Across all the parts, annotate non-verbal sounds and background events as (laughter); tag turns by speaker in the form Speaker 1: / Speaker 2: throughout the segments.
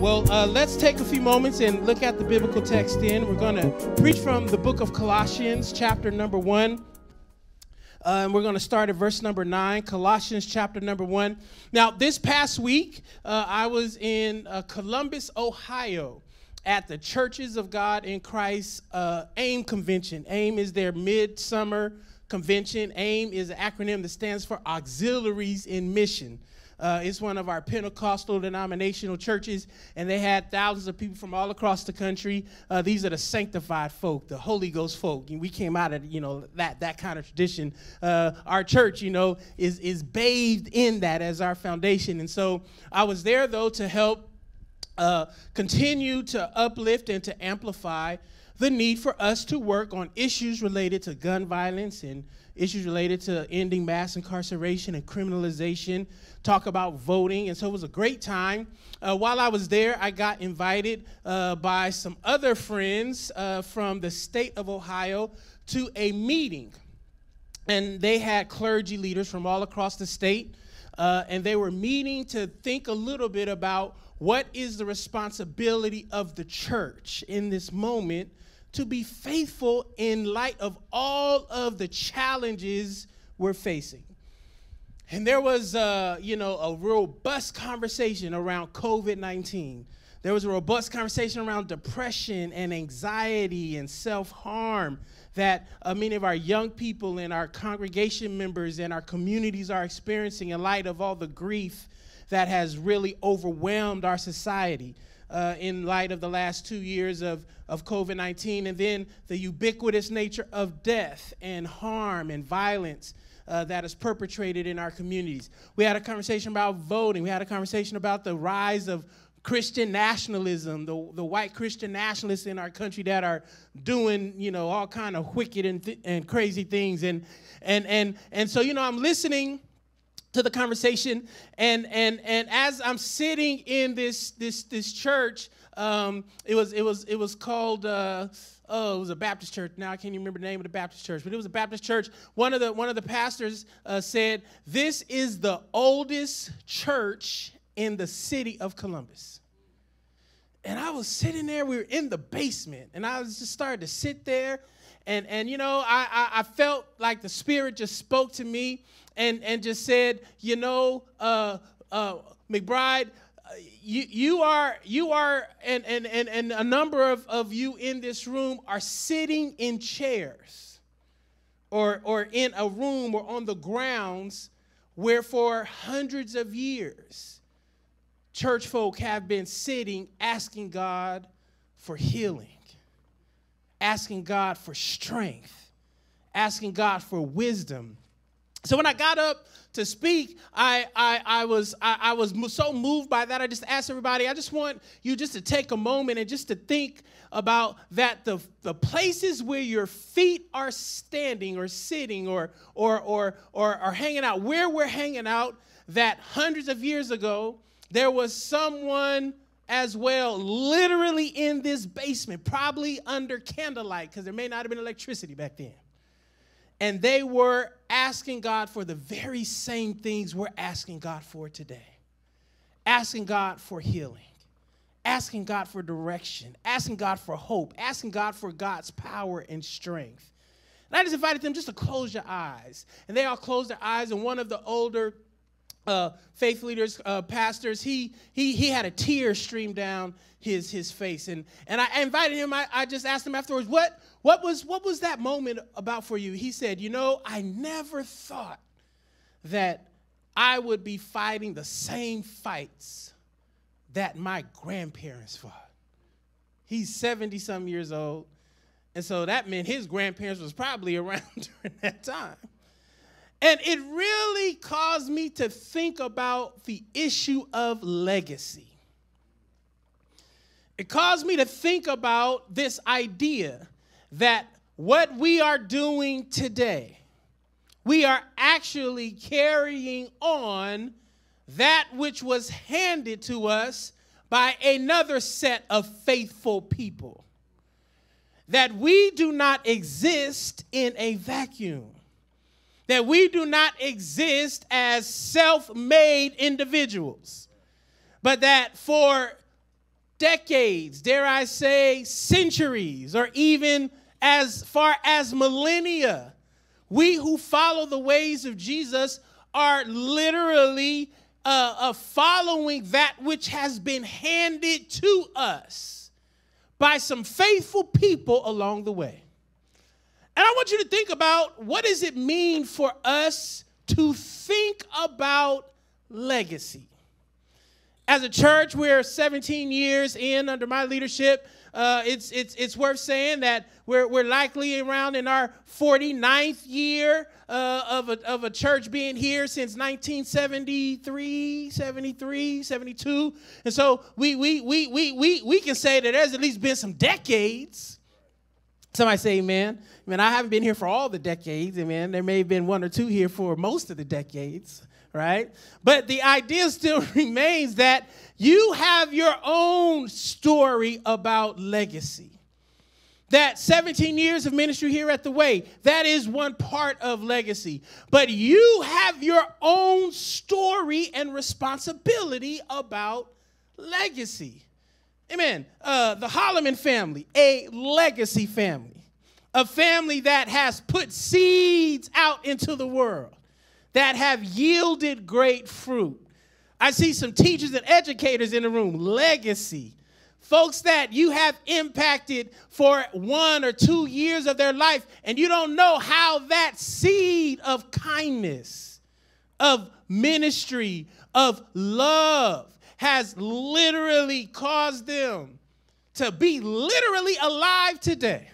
Speaker 1: Well, uh, let's take a few moments and look at the biblical text in. We're going to preach from the book of Colossians, chapter number one. Uh, and we're going to start at verse number nine, Colossians chapter number one. Now, this past week, uh, I was in uh, Columbus, Ohio, at the Churches of God in Christ uh, AIM convention. AIM is their midsummer convention. AIM is an acronym that stands for Auxiliaries in Mission. Uh, it's one of our Pentecostal denominational churches, and they had thousands of people from all across the country. Uh, these are the sanctified folk, the Holy Ghost folk. And we came out of you know that that kind of tradition. Uh, our church, you know, is is bathed in that as our foundation. And so I was there though to help uh, continue to uplift and to amplify the need for us to work on issues related to gun violence and issues related to ending mass incarceration and criminalization, talk about voting. And so it was a great time. Uh, while I was there, I got invited uh, by some other friends uh, from the state of Ohio to a meeting. And they had clergy leaders from all across the state. Uh, and they were meeting to think a little bit about what is the responsibility of the church in this moment to be faithful in light of all of the challenges we're facing. And there was, uh, you know, a robust conversation around COVID 19. There was a robust conversation around depression and anxiety and self harm that uh, many of our young people and our congregation members and our communities are experiencing in light of all the grief that has really overwhelmed our society uh, in light of the last two years of, of COVID 19, and then the ubiquitous nature of death and harm and violence. Uh, that is perpetrated in our communities. We had a conversation about voting. We had a conversation about the rise of Christian nationalism, the, the white Christian nationalists in our country that are doing, you know, all kind of wicked and, and crazy things. And, and, and, and so, you know, I'm listening to the conversation and and and as i'm sitting in this this this church um, it was it was it was called uh, oh it was a baptist church. Now i can't even remember the name of the baptist church but it was a baptist church. One of the one of the pastors uh, said this is the oldest church in the city of columbus. And i was sitting there we were in the basement and i was just started to sit there. And and you know I, I, I felt like the spirit just spoke to me and and just said you know uh, uh, mcbride you, you are you are and, and, and, and a number of, of you in this room are sitting in chairs or or in a room or on the grounds where for hundreds of years church folk have been sitting asking god for healing asking God for strength, asking God for wisdom. So when I got up to speak, I, I, I was, I, I was so moved by that. I just asked everybody, I just want you just to take a moment and just to think about that the, the places where your feet are standing or sitting or, or, or, or, or hanging out, where we're hanging out, that hundreds of years ago, there was someone as well, literally in this basement, probably under candlelight, because there may not have been electricity back then. And they were asking God for the very same things we're asking God for today asking God for healing, asking God for direction, asking God for hope, asking God for God's power and strength. And I just invited them just to close your eyes. And they all closed their eyes, and one of the older uh, faith leaders, uh, pastors, he, he, he had a tear stream down his, his face. And, and I invited him, I, I just asked him afterwards, what, what, was, what was that moment about for you? He said, You know, I never thought that I would be fighting the same fights that my grandparents fought. He's 70 some years old. And so that meant his grandparents was probably (laughs) around during that time. And it really caused me to think about the issue of legacy. It caused me to think about this idea that what we are doing today, we are actually carrying on that which was handed to us by another set of faithful people. That we do not exist in a vacuum that we do not exist as self made individuals, but that for decades, dare I say, centuries, or even as far as millennia. We who follow the ways of Jesus are literally uh, uh, following that which has been handed to us by some faithful people along the way. And I want you to think about what does it mean for us to think about legacy. As a church, we're 17 years in under my leadership. Uh, it's, it's, it's worth saying that we're, we're likely around in our 49th year uh, of, a, of a church being here since 1973, 73, 72. And so we, we, we, we, we, we can say that there's at least been some decades. Somebody say amen. I mean, I haven't been here for all the decades. I mean, there may have been one or two here for most of the decades, right? But the idea still (laughs) remains that you have your own story about legacy that 17 years of ministry here at the Way, that is one part of legacy. But you have your own story and responsibility about legacy. Amen. Uh, the Holloman family, a legacy family, a family that has put seeds out into the world that have yielded great fruit. I see some teachers and educators in the room, legacy folks that you have impacted for one or two years of their life, and you don't know how that seed of kindness, of ministry, of love has literally caused them to be literally alive today.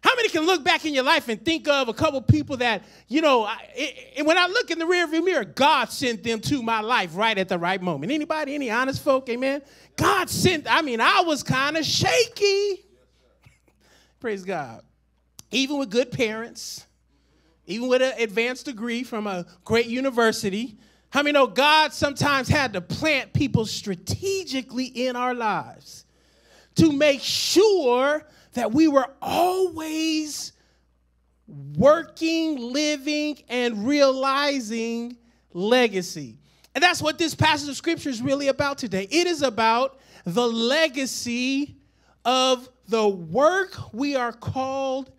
Speaker 1: How many can look back in your life and think of a couple people that, you know, I, it, when I look in the rearview mirror, God sent them to my life right at the right moment. Anybody, any honest folk, amen? God sent, I mean, I was kind of shaky. Praise God. Even with good parents, even with an advanced degree from a great university, how many know God sometimes had to plant people strategically in our lives to make sure that we were always working, living, and realizing legacy. And that's what this passage of scripture is really about today. It is about the legacy of the work we are called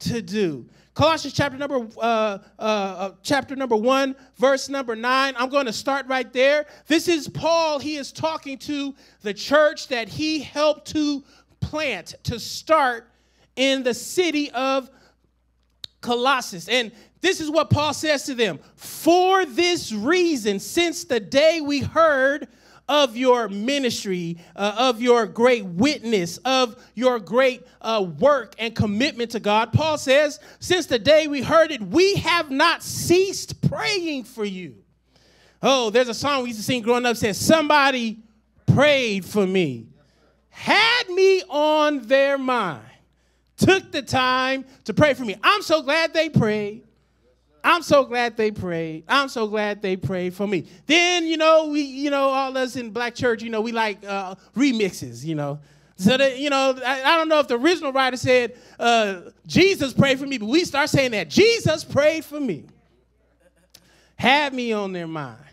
Speaker 1: to do. Colossians chapter number uh, uh, uh, chapter number one, verse number nine. I'm going to start right there. This is Paul. He is talking to the church that he helped to plant, to start in the city of Colossus. And this is what Paul says to them For this reason, since the day we heard of your ministry, uh, of your great witness, of your great uh, work and commitment to God, Paul says, Since the day we heard it, we have not ceased praying for you. Oh, there's a song we used to sing growing up says, Somebody prayed for me had me on their mind, took the time to pray for me. I'm so glad they prayed. I'm so glad they prayed. I'm so glad they prayed for me. Then, you know, we, you know, all us in black church, you know, we like uh, remixes, you know. So that, you know, I, I, don't know if the original writer said, uh, Jesus prayed for me, but we start saying that Jesus prayed for me. Had me on their mind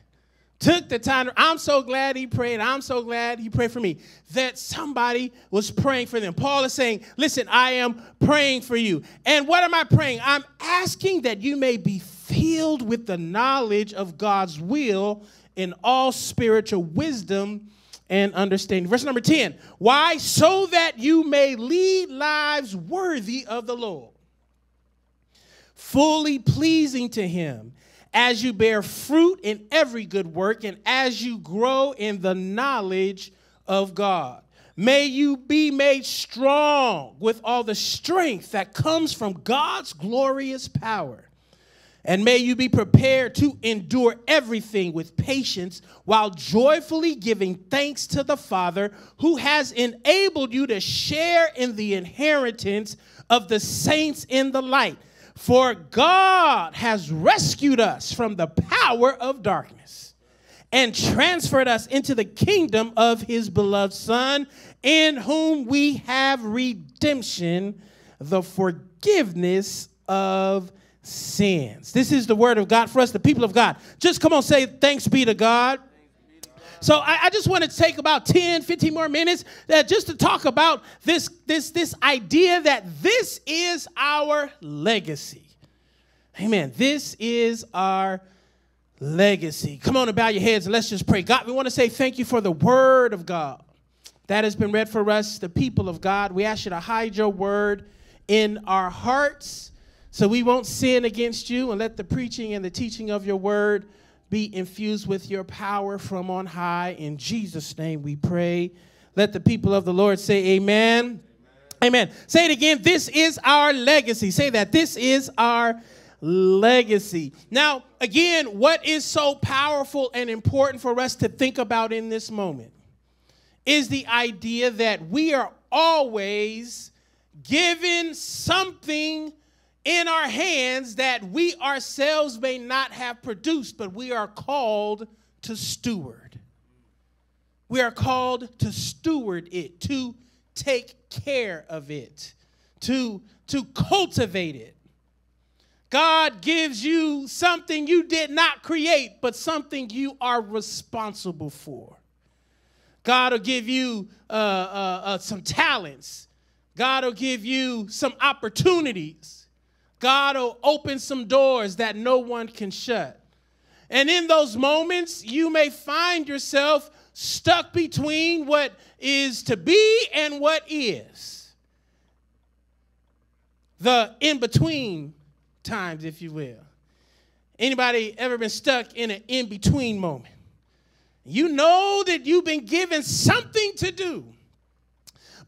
Speaker 1: took the time. I'm so glad he prayed. I'm so glad he prayed for me. That somebody was praying for them. Paul is saying, Listen, I am praying for you. And what am I praying? I'm asking that you may be filled with the knowledge of God's will in all spiritual wisdom and understanding. Verse number 10 Why? So that you may lead lives worthy of the Lord, fully pleasing to him as you bear fruit in every good work, and as you grow in the knowledge of God. May you be made strong with all the strength that comes from God's glorious power. And may you be prepared to endure everything with patience while joyfully giving thanks to the Father who has enabled you to share in the inheritance of the saints in the light. For God has rescued us from the power of darkness and transferred us into the kingdom of his beloved Son, in whom we have redemption, the forgiveness of sins. This is the word of God for us, the people of God. Just come on, say, Thanks be to God. So I, I just want to take about 10, 15 more minutes uh, just to talk about this, this, this idea that this is our legacy. Amen. This is our legacy. Come on and bow your heads and let's just pray. God, we want to say thank you for the word of God that has been read for us, the people of God. We ask you to hide your word in our hearts so we won't sin against you and let the preaching and the teaching of your word be infused with your power from on high. In Jesus' name we pray. Let the people of the Lord say, Amen. Amen. amen. Say it again. This is our legacy. Say that. This is our legacy. Now, again, what is so powerful and important for us to think about in this moment is the idea that we are always given something in our hands that we ourselves may not have produced, but we are called to steward. We are called to steward it, to take care of it, to, to cultivate it. God gives you something you did not create, but something you are responsible for. God will give you uh, uh, uh, some talents. God will give you some opportunities. God will open some doors that no one can shut. And in those moments, you may find yourself stuck between what is to be and what is. The in between times, if you will. Anybody ever been stuck in an in between moment? You know that you've been given something to do,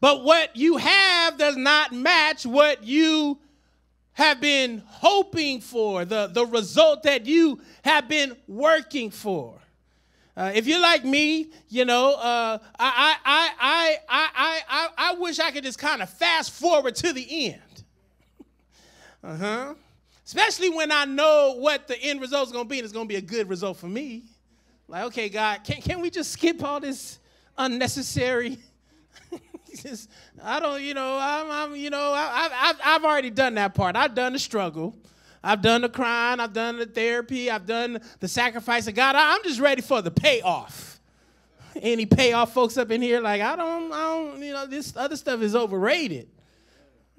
Speaker 1: but what you have does not match what you have been hoping for, the, the result that you have been working for. Uh, if you're like me, you know, uh, I, I, I, I, I, I, wish I could just kind of fast forward to the end. uh huh. Especially when I know what the end result is going to be, and it's going to be a good result for me. Like, okay, God, can, can we just skip all this unnecessary? (laughs) I don't, you know, I'm, I'm you know, I, I've, I've already done that part. I've done the struggle. I've done the crying. I've done the therapy. I've done the sacrifice of God. I'm just ready for the payoff. Any payoff folks up in here? Like, I don't, I don't, you know, this other stuff is overrated.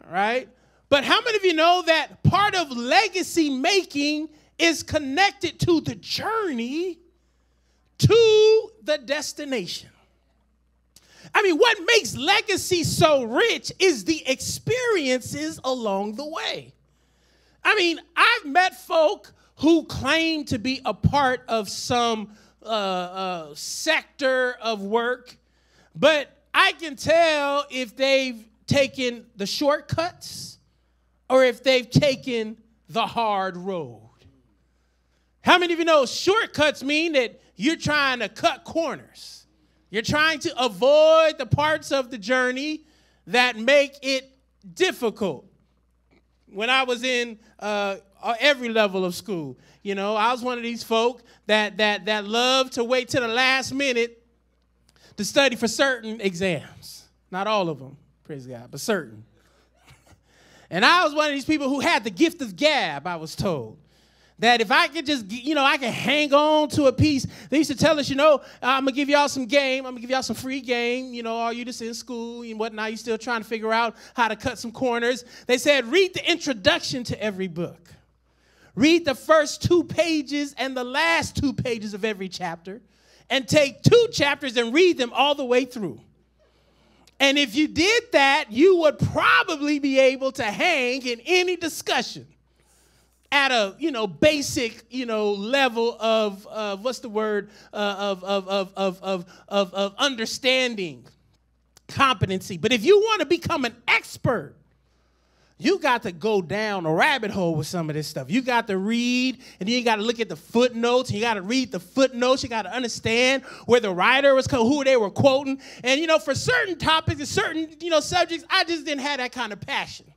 Speaker 1: Right? But how many of you know that part of legacy making is connected to the journey to the destination? I mean, what makes legacy so rich is the experiences along the way. I mean, I've met folk who claim to be a part of some uh, uh, sector of work, but I can tell if they've taken the shortcuts or if they've taken the hard road. How many of you know shortcuts mean that you're trying to cut corners? You're trying to avoid the parts of the journey that make it difficult. When I was in uh, every level of school, you know, I was one of these folk that that that loved to wait to the last minute to study for certain exams. Not all of them, praise God, but certain. (laughs) and I was one of these people who had the gift of gab, I was told that if I could just, you know, I can hang on to a piece. They used to tell us, you know, uh, I'm gonna give y'all some game. I'm gonna give y'all some free game. You know, are you just in school and whatnot? You still trying to figure out how to cut some corners? They said, read the introduction to every book. Read the first two pages and the last two pages of every chapter, and take two chapters and read them all the way through. And if you did that, you would probably be able to hang in any discussion at a you know basic you know level of uh, what's the word uh, of, of, of, of, of, of, of understanding competency but if you want to become an expert you got to go down a rabbit hole with some of this stuff. You got to read, and you got to look at the footnotes. and You got to read the footnotes. You got to understand where the writer was, who they were quoting. And you know, for certain topics and certain you know subjects, I just didn't have that kind of passion.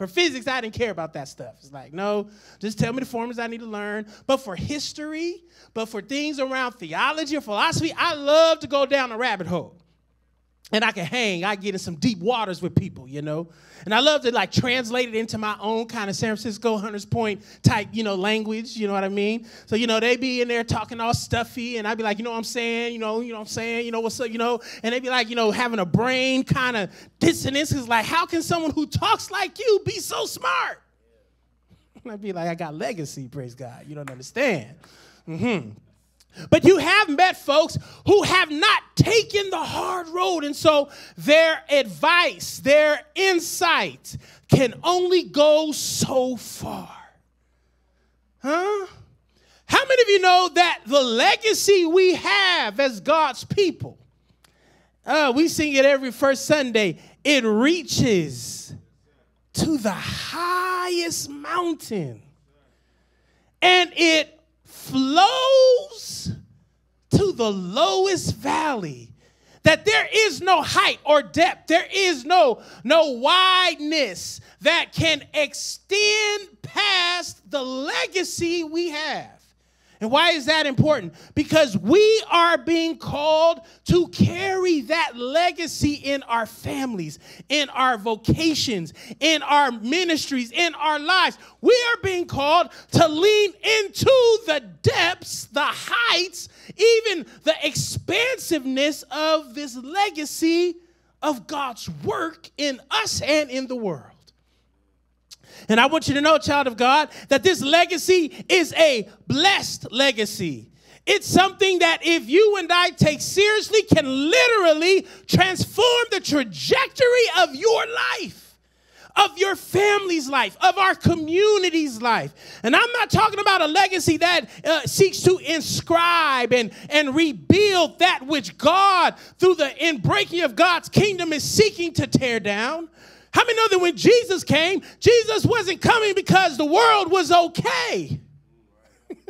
Speaker 1: For physics, I didn't care about that stuff. It's like, no, just tell me the formulas I need to learn. But for history, but for things around theology or philosophy, I love to go down a rabbit hole. And I can hang. I get in some deep waters with people, you know. And I love to like translate it into my own kind of San Francisco Hunters Point type, you know, language. You know what I mean? So you know they be in there talking all stuffy, and I'd be like, you know what I'm saying? You know, you know what I'm saying? You know what's up? You know? And they'd be like, you know, having a brain kind of dissonance is like, how can someone who talks like you be so smart? (laughs) And I'd be like, I got legacy, praise God. You don't understand. Mm-hmm. But you have met folks who have not taken the hard road. And so their advice, their insight can only go so far. Huh? How many of you know that the legacy we have as God's people, uh, we sing it every first Sunday, it reaches to the highest mountain and it flows to the lowest valley. That there is no height or depth. There is no no wideness that can extend past the legacy we have and why is that important? Because we are being called to carry that legacy in our families, in our vocations, in our ministries, in our lives. We are being called to lean into the depths, the heights, even the expansiveness of this legacy of God's work in us and in the world. And I want you to know, child of God, that this legacy is a blessed legacy. It's something that if you and I take seriously can literally transform the trajectory of your life of your family's life, of our community's life. And I'm not talking about a legacy that uh, seeks to inscribe and, and rebuild that which God, through the inbreaking of God's kingdom, is seeking to tear down. How many know that when Jesus came, Jesus wasn't coming because the world was okay? (laughs)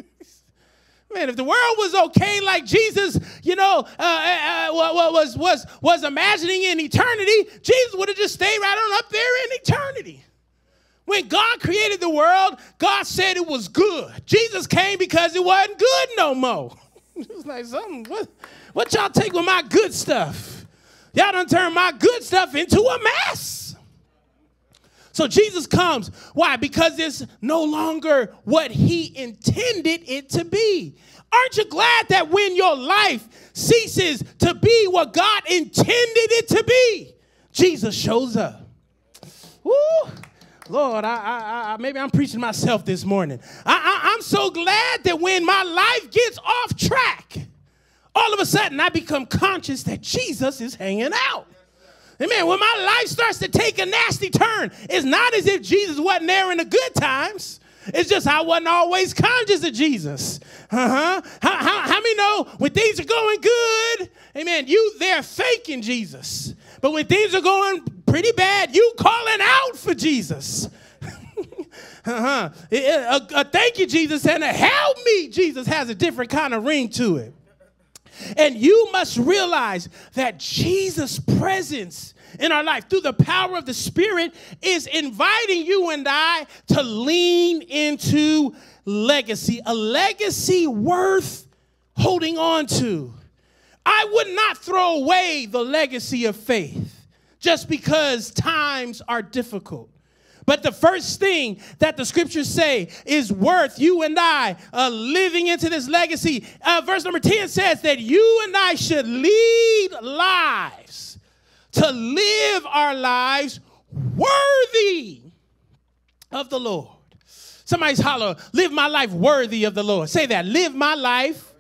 Speaker 1: Man, if the world was okay, like Jesus, you know, uh, uh, uh was was was imagining in eternity, Jesus would have just stayed right on up there in eternity. When God created the world, God said it was good. Jesus came because it wasn't good no more. (laughs) it was like something. What, what y'all take with my good stuff? Y'all done turned my good stuff into a mess. So Jesus comes. Why? Because it's no longer what he intended it to be. Aren't you glad that when your life ceases to be what God intended it to be, Jesus shows up? Woo! Lord, I, I, I, maybe I'm preaching myself this morning. I, I'm so glad that when my life gets off track, all of a sudden I become conscious that Jesus is hanging out. Amen. When my life starts to take a nasty turn, it's not as if Jesus wasn't there in the good times. It's just I wasn't always conscious of Jesus. Uh-huh. How, how, how many know when things are going good, amen, you they're faking Jesus. But when things are going pretty bad, you calling out for Jesus. (laughs) uh-huh. A, a thank you, Jesus, and a help me, Jesus has a different kind of ring to it. And you must realize that Jesus' presence in our life through the power of the Spirit is inviting you and I to lean into legacy, a legacy worth holding on to. I would not throw away the legacy of faith just because times are difficult. But the first thing that the scriptures say is worth you and I uh, living into this legacy. Uh, verse number 10 says that you and I should lead lives, to live our lives worthy of the Lord. Somebody's holler, live my life worthy of the Lord. Say that, live my life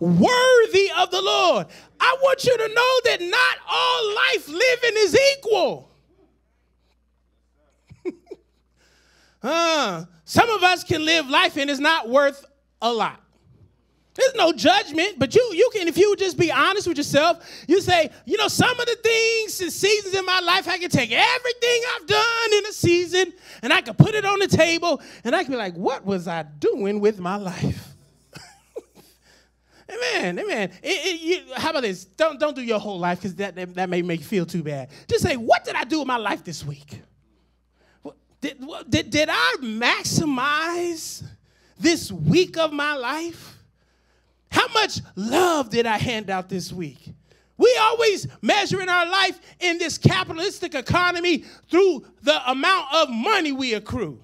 Speaker 1: worthy of the Lord. I want you to know that not all life living is equal. Uh, some of us can live life and it's not worth a lot. There's no judgment, but you you can if you just be honest with yourself, you say, you know, some of the things and seasons in my life, I can take everything I've done in a season and I can put it on the table and I can be like, what was I doing with my life? (laughs) amen, amen. It, it, you, how about this? Don't don't do your whole life because that, that that may make you feel too bad. Just say, what did I do with my life this week? Did, did, I maximize this week of my life? How much love did I hand out this week? We always measure in our life in this capitalistic economy through the amount of money we accrue.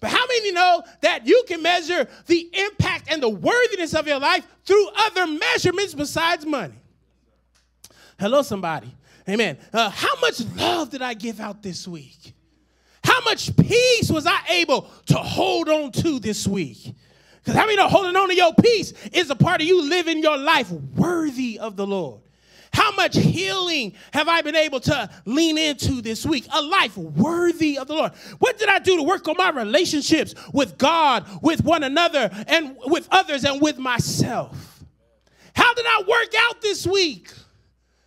Speaker 1: But how many know that you can measure the impact and the worthiness of your life through other measurements besides money? Hello, somebody. Amen. Uh, how much love did I give out this week? How much peace was I able to hold on to this week? Because how many know holding on to your peace is a part of you living your life worthy of the Lord? How much healing have I been able to lean into this week? A life worthy of the Lord. What did I do to work on my relationships with God, with one another, and with others, and with myself? How did I work out this week?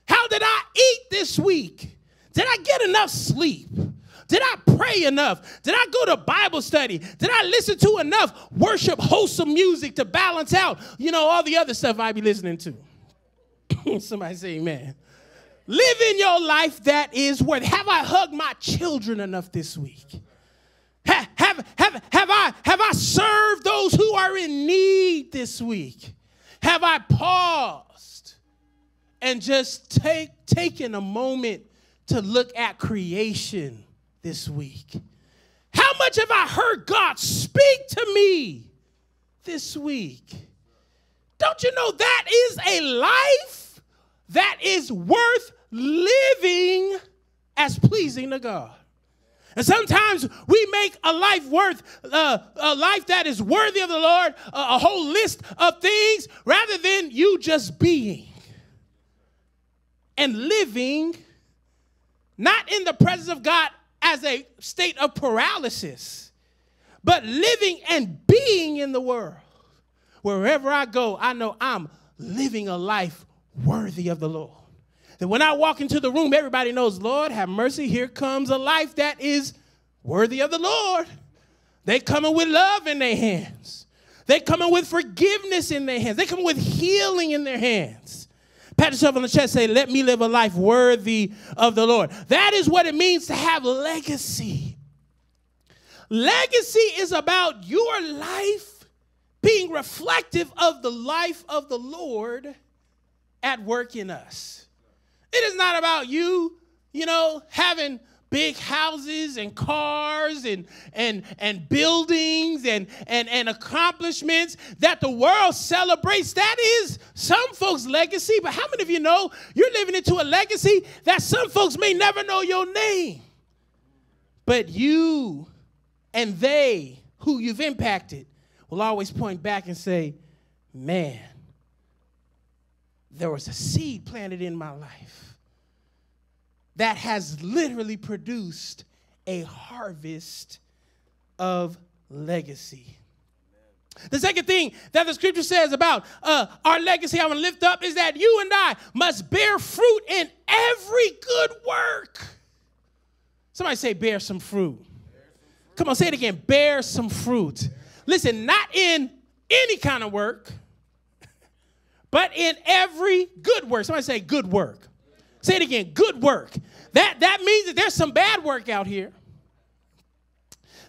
Speaker 1: How did I eat this week? Did I get enough sleep? Did I pray enough? Did I go to Bible study? Did I listen to enough worship, wholesome music to balance out, you know, all the other stuff I be listening to? (coughs) Somebody say amen. Living your life that is worth. Have I hugged my children enough this week? Have, have, have, have, I, have I served those who are in need this week? Have I paused and just take, taken a moment to look at creation this week? How much have I heard God speak to me this week? Don't you know that is a life that is worth living as pleasing to God? And sometimes we make a life worth, uh, a life that is worthy of the Lord, a, a whole list of things rather than you just being and living, not in the presence of God as a state of paralysis, but living and being in the world. Wherever I go, I know I'm living a life worthy of the Lord. That when I walk into the room, everybody knows, Lord, have mercy. Here comes a life that is worthy of the Lord. They coming with love in their hands. They coming with forgiveness in their hands. They coming with healing in their hands. Pat yourself on the chest, say, Let me live a life worthy of the Lord. That is what it means to have legacy. Legacy is about your life being reflective of the life of the Lord at work in us. It is not about you, you know, having big houses and cars and, and, and buildings and, and, and accomplishments that the world celebrates. That is some folks' legacy. But how many of you know you're living into a legacy that some folks may never know your name? But you and they who you've impacted will always point back and say, man, there was a seed planted in my life that has literally produced a harvest of legacy. The second thing that the scripture says about uh, our legacy I want to lift up is that you and I must bear fruit in every good work. Somebody say, bear some fruit. Come on, say it again. Bear some fruit. Listen, not in any kind of work, (laughs) but in every good work. Somebody say, good work. Say it again good work. That, that means that there's some bad work out here.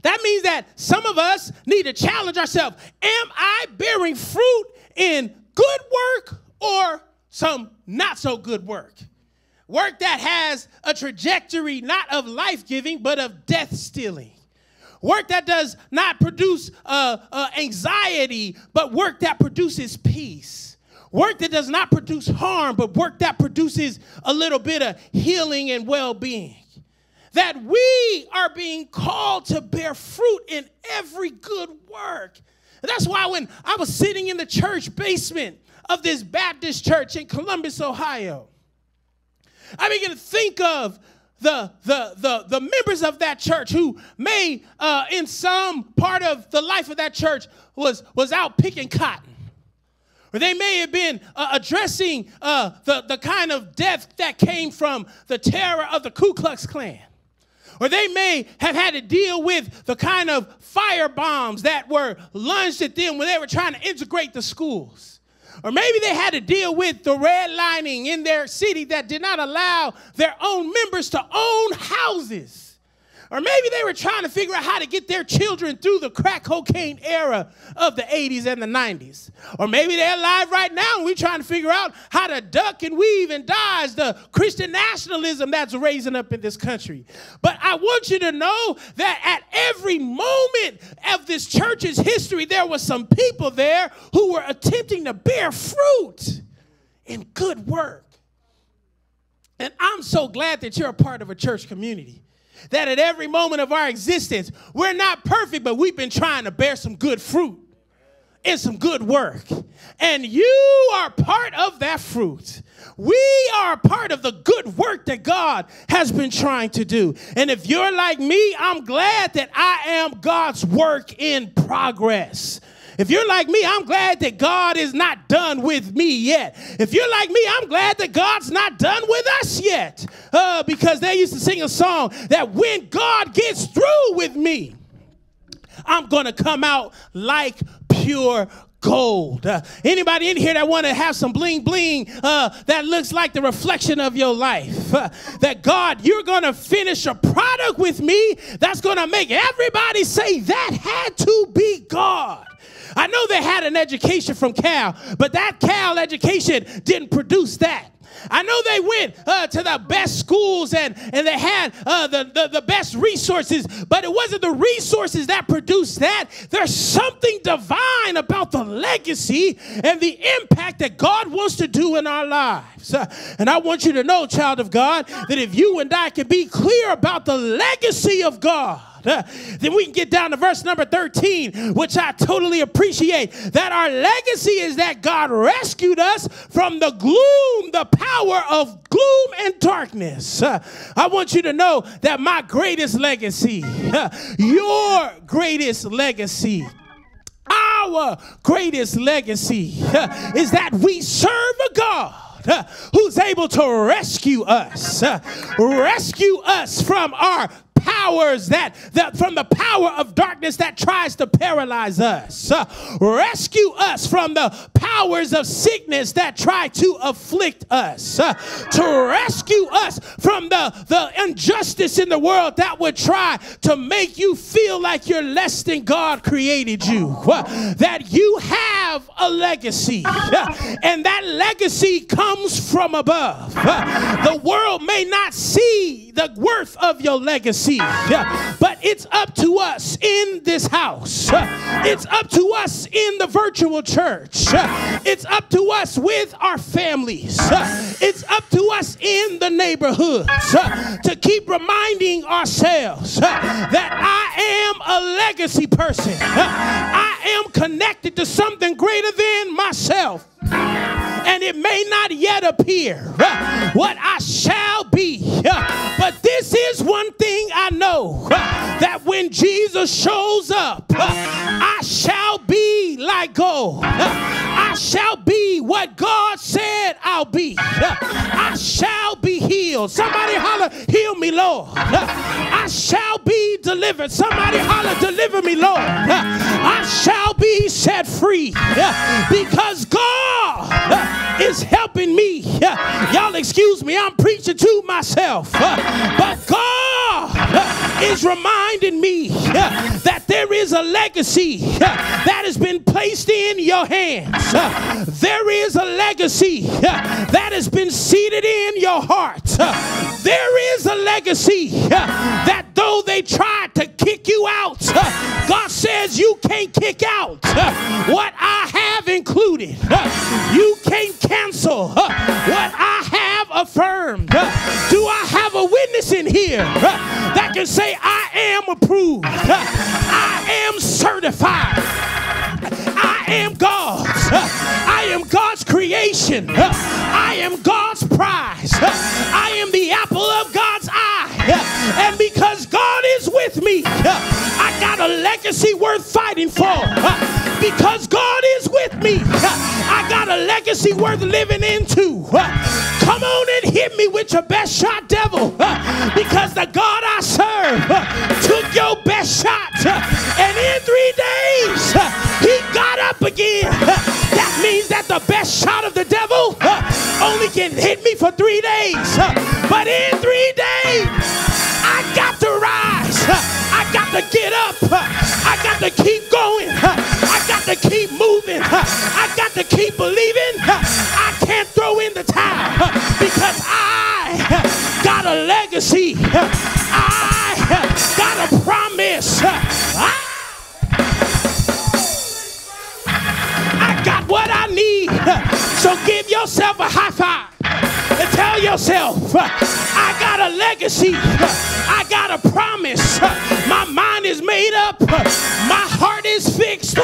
Speaker 1: That means that some of us need to challenge ourselves. Am I bearing fruit in good work or some not so good work? Work that has a trajectory not of life giving, but of death stealing. Work that does not produce uh, uh, anxiety, but work that produces peace Work that does not produce harm, but work that produces a little bit of healing and well being. That we are being called to bear fruit in every good work. That's why when I was sitting in the church basement of this Baptist church in Columbus, Ohio, I began to think of the, the, the, the members of that church who may, uh, in some part of the life of that church, was, was out picking cotton or they may have been uh, addressing uh, the, the kind of death that came from the terror of the Ku Klux Klan. Or they may have had to deal with the kind of fire bombs that were lunged at them when they were trying to integrate the schools. Or maybe they had to deal with the redlining in their city that did not allow their own members to own houses. Or maybe they were trying to figure out how to get their children through the crack cocaine era of the 80s and the 90s. Or maybe they're alive right now and we're trying to figure out how to duck and weave and dodge the Christian nationalism that's raising up in this country. But I want you to know that at every moment of this church's history, there was some people there who were attempting to bear fruit in good work. And I'm so glad that you're a part of a church community that at every moment of our existence, we're not perfect, but we've been trying to bear some good fruit and some good work. And you are part of that fruit. We are part of the good work that God has been trying to do. And if you're like me, I'm glad that I am God's work in progress. If you're like me, I'm glad that God is not done with me yet. If you're like me, I'm glad that God's not done with us yet. Uh, because they used to sing a song that when God gets through with me, I'm going to come out like pure gold. Uh, anybody in here that want to have some bling bling uh, that looks like the reflection of your life? Uh, that God, you're going to finish a product with me that's going to make everybody say that had to be God. I know they had an education from Cal, but that Cal education didn't produce that. I know they went uh, to the best schools and, and they had uh, the, the, the best resources, but it wasn't the resources that produced that. There's something divine about the legacy and the impact that God wants to do in our lives. Uh, and I want you to know, child of God, that if you and I can be clear about the legacy of God, (laughs) then we can get down to verse number 13, which I totally appreciate. That our legacy is that God rescued us from the gloom, the power of gloom and darkness. (laughs) I want you to know that my greatest legacy, (laughs) your greatest legacy, our greatest legacy is that we serve a God who's able to rescue us, rescue us from our powers that, that from the power of darkness that tries to paralyze us. Uh, rescue us from the powers of sickness that try to afflict us. Uh, to rescue us from the, the injustice in the world that would try to make you feel like you're less than God created you. Uh, that you have a legacy. Uh, and that legacy comes from above. Uh, the world may not see the worth of your legacy but it's up to us in this house. It's up to us in the virtual church. It's up to us with our families. It's up to us in the neighborhoods to keep reminding ourselves that I am a legacy person. I am connected to something greater than myself and it may not yet appear what I shall be. But this is one thing I know (laughs) that when Jesus shows up, (laughs) I shall be like gold. (laughs) I shall be what God said I'll be. I shall be healed. Somebody holler, heal me, Lord. I shall be delivered. Somebody holler, deliver me, Lord. I shall be set free because God is helping me. Y'all excuse me, I'm preaching to myself. But God uh, is reminding me uh, that there is a legacy uh, that has been placed in your hands. There is a legacy that has been seated in your heart. There is a legacy that though they tried to kick you out, God says you can't kick out what I have included. You can't cancel what I have affirmed. Do I have a witness in here that can say, I am approved? I am certified. I am God's. I am God's creation. I am God's prize. I am the apple of God's eye. And because God is with me, I got a legacy worth fighting for. Because God is with me, I got a legacy worth living into. Come on and hit me with your best shot, devil. Uh, because the God I serve uh, took your best shot. Uh, and in three days, he got up again. That means that the best shot of the devil only can hit me for three days. But in three days, I got to rise. I got to get up. I got to keep going. I got to keep moving. I got to keep believing. I can't throw in the towel because I got a legacy. I got a promise. I I got what I need. So give yourself a high five and tell yourself, I got a legacy. I got a promise. My mind is made up. My heart is fixed.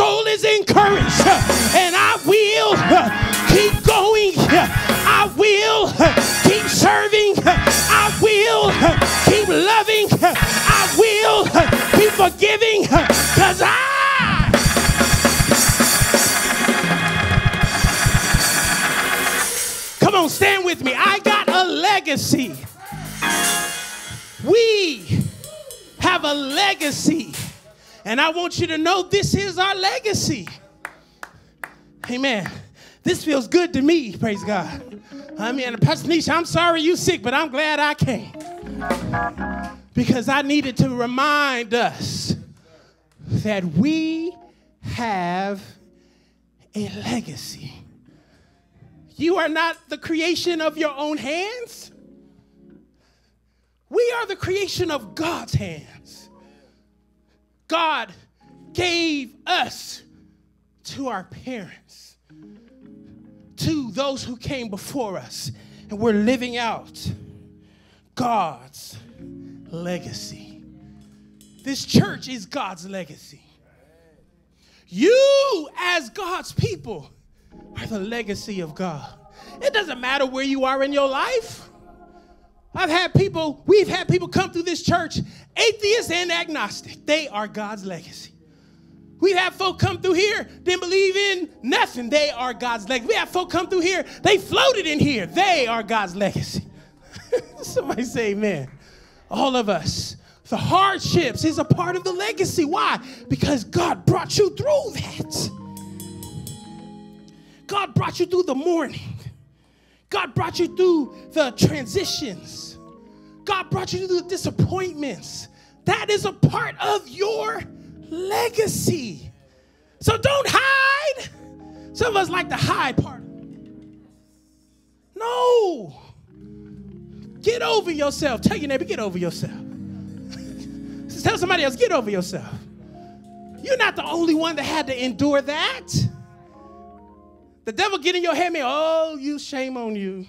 Speaker 1: Soul is encouraged. And I will keep going. I will keep serving. I will keep loving. I will keep forgiving. Because I Come on, stand with me. I got a legacy. We have a legacy. And I want you to know this is our legacy. Amen. This feels good to me, praise God. I mean, Pastor Nisha, I'm sorry you sick, but I'm glad I came. Because I needed to remind us that we have a legacy. You are not the creation of your own hands. We are the creation of God's hands. God gave us to our parents, to those who came before us, and we're living out God's legacy. This church is God's legacy. You, as God's people, are the legacy of God. It doesn't matter where you are in your life. I've had people, we've had people come through this church, atheists and agnostic. They are God's legacy. We've had folk come through here, didn't believe in nothing. They are God's legacy. We have folk come through here, they floated in here. They are God's legacy. (laughs) Somebody say amen. All of us. The hardships is a part of the legacy. Why? Because God brought you through that. God brought you through the mourning. God brought you through the transitions. God brought you through the disappointments. That is a part of your legacy. So don't hide. Some of us like to hide part. No. Get over yourself. Tell your neighbor, get over yourself. (laughs) Tell somebody else, get over yourself. You're not the only one that had to endure that. The devil get in your head, man, oh, you, shame on you.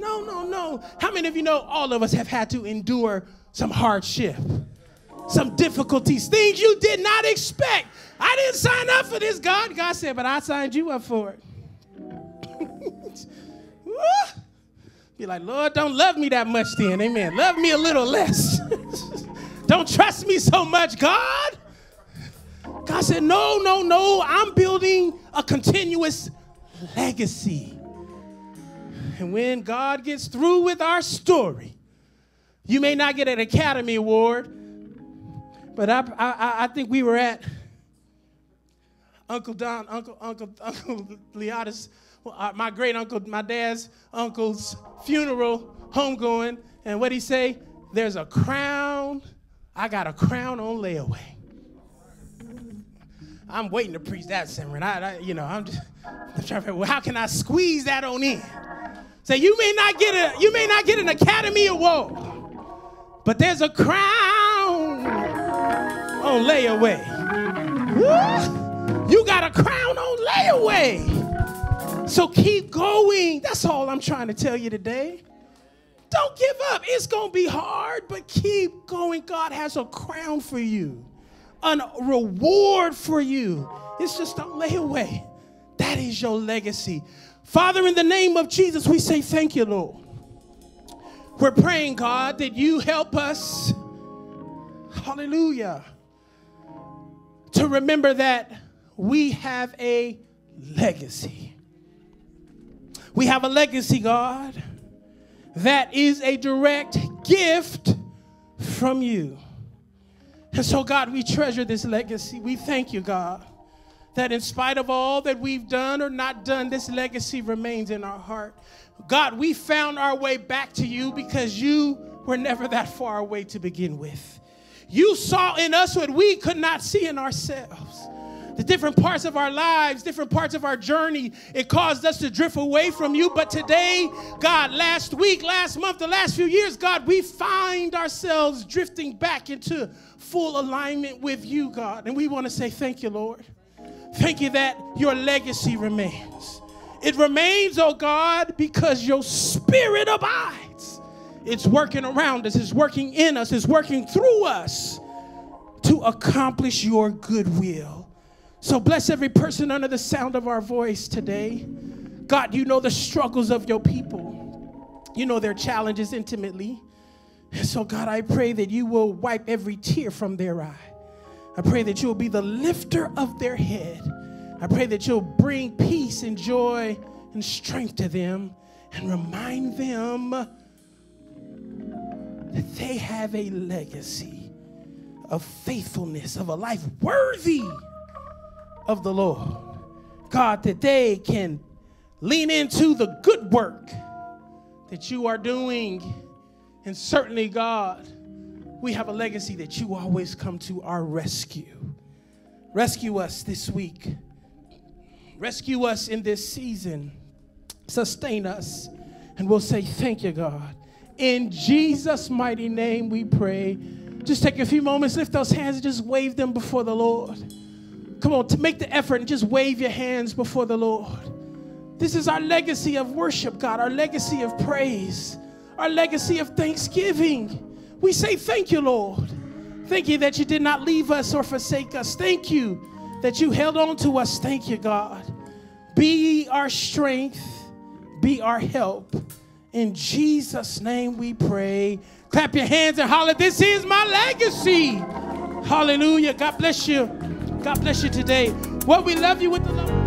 Speaker 1: No, no, no. How many of you know all of us have had to endure some hardship, some difficulties, things you did not expect? I didn't sign up for this, God. God said, but I signed you up for it. (laughs) Be like, Lord, don't love me that much then. Amen. Love me a little less. (laughs) don't trust me so much, God. God said, No, no, no, I'm building a continuous legacy. And when God gets through with our story, you may not get an Academy Award, but I, I, I think we were at Uncle Don, Uncle, Uncle, Uncle Leotis, uh, my great uncle, my dad's uncle's funeral, homegoing, and what he say? There's a crown. I got a crown on layaway. I'm waiting to preach that sermon. I, I you know, I'm just I'm trying to figure, well, how can I squeeze that on in? Say, so you may not get a, you may not get an Academy Award, but there's a crown on layaway. You got a crown on layaway. So keep going. That's all I'm trying to tell you today. Don't give up. It's going to be hard, but keep going. God has a crown for you a reward for you. It's just a layaway. That is your legacy. Father, in the name of Jesus, we say thank you, Lord. We're praying, God, that you help us, hallelujah, to remember that we have a legacy. We have a legacy, God, that is a direct gift from you. And so, God, we treasure this legacy. We thank you, God, that in spite of all that we've done or not done, this legacy remains in our heart. God, we found our way back to you because you were never that far away to begin with. You saw in us what we could not see in ourselves. The different parts of our lives, different parts of our journey, it caused us to drift away from you. But today, God, last week, last month, the last few years, God, we find ourselves drifting back into full alignment with you, God. And we want to say thank you, Lord. Thank you that your legacy remains. It remains, oh God, because your spirit abides. It's working around us, it's working in us, it's working through us to accomplish your good will. So bless every person under the sound of our voice today. God, you know the struggles of your people, you know their challenges intimately. And so, God, I pray that you will wipe every tear from their eye. I pray that you'll be the lifter of their head. I pray that you'll bring peace and joy and strength to them and remind them that they have a legacy of faithfulness, of a life worthy of the Lord. God, that they can lean into the good work that you are doing. And certainly, God, we have a legacy that you always come to our rescue. Rescue us this week. Rescue us in this season. Sustain us. And we'll say, Thank you, God. In Jesus' mighty name we pray. Just take a few moments, lift those hands, and just wave them before the Lord. Come on, to make the effort and just wave your hands before the Lord. This is our legacy of worship, God, our legacy of praise, our legacy of thanksgiving. We say thank you, Lord. Thank you that you did not leave us or forsake us. Thank you that you held on to us. Thank you, God. Be our strength, be our help. In Jesus' name we pray. Clap your hands and holler, This is my legacy. Hallelujah. God bless you. God bless you today. Well, we love you with the love.